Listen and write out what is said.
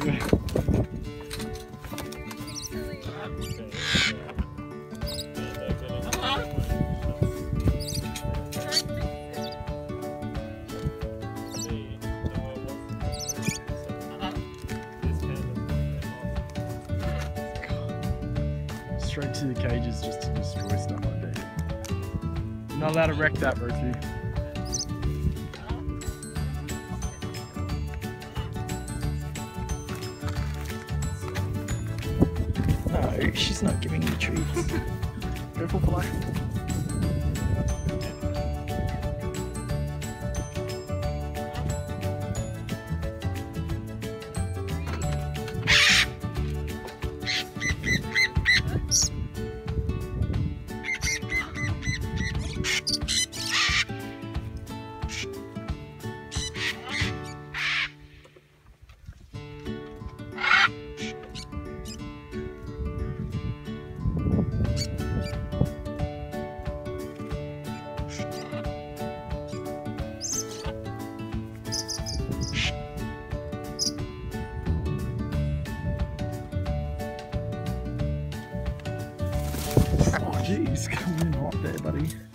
Straight to the cages just to destroy stuff like that. Not allowed to wreck that, Ruthie. She's not giving you treats. For flash. jeez, come hot there, buddy.